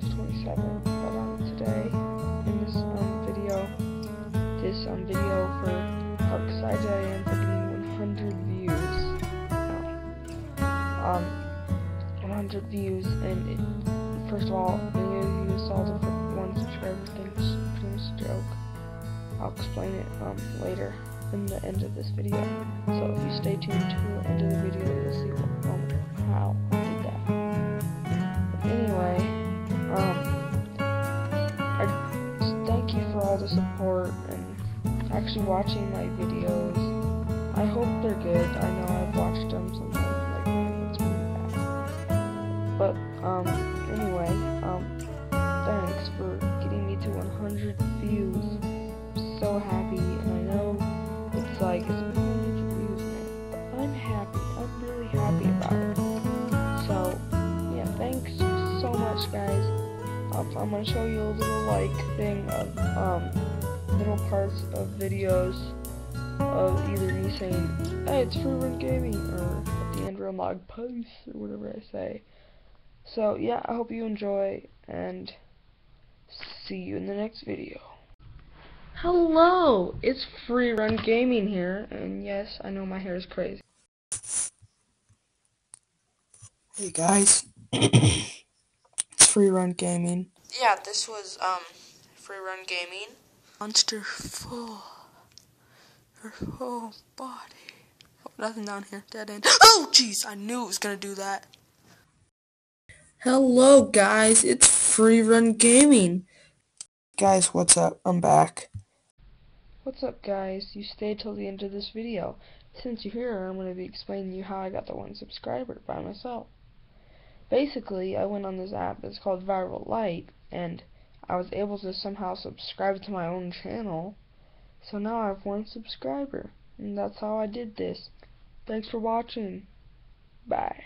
527. But um, today in this um video, this um video for how excited I am for 100 views. Um, 100 views, and it, first of all, many of you saw the one subscriber thing. It's pretty much a joke. I'll explain it um later in the end of this video. So if you stay tuned to the end of the video, actually watching my videos. I hope they're good. I know I've watched them sometimes, like it's bad. But um, anyway, um, thanks for getting me to 100 views. I'm so happy, and I know it's like it's only 100 views, man. I'm happy. I'm really happy about it. So yeah, thanks so much, guys. Um, I'm gonna show you a little like thing of um parts of videos of either me saying, "Hey, it's free run gaming," or at the end log post or whatever I say. So yeah, I hope you enjoy and see you in the next video. Hello, it's Free Run Gaming here, and yes, I know my hair is crazy. Hey guys, it's Free Run Gaming. Yeah, this was um Free Run Gaming. Monster full, her whole body. Oh, nothing down here. Dead end. Oh, jeez, I knew it was gonna do that. Hello guys, it's Free Run Gaming. Guys, what's up? I'm back. What's up guys? You stayed till the end of this video. Since you're here, I'm going to be explaining you how I got the one subscriber by myself. Basically, I went on this app that's called Viral Light, and I was able to somehow subscribe to my own channel. So now I have one subscriber, and that's how I did this. Thanks for watching. Bye.